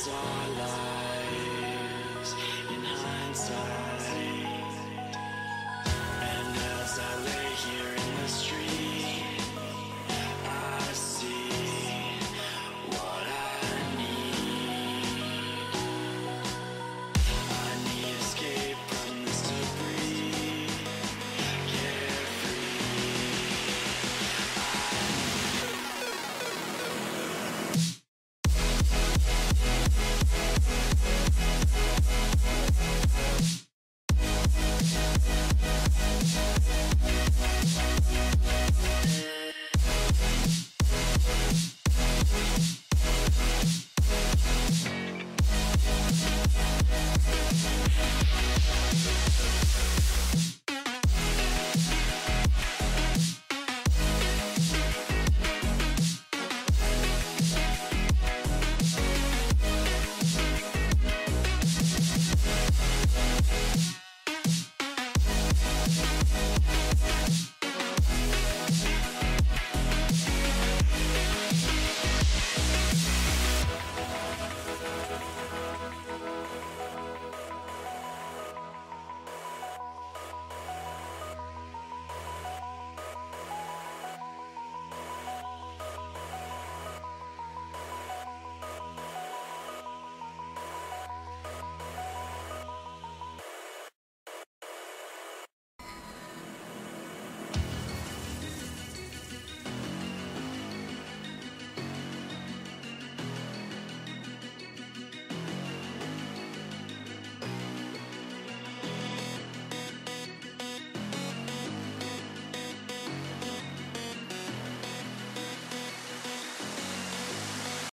starlight.